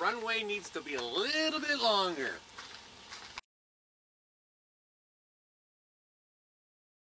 Runway needs to be a little bit longer.